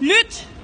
Lüt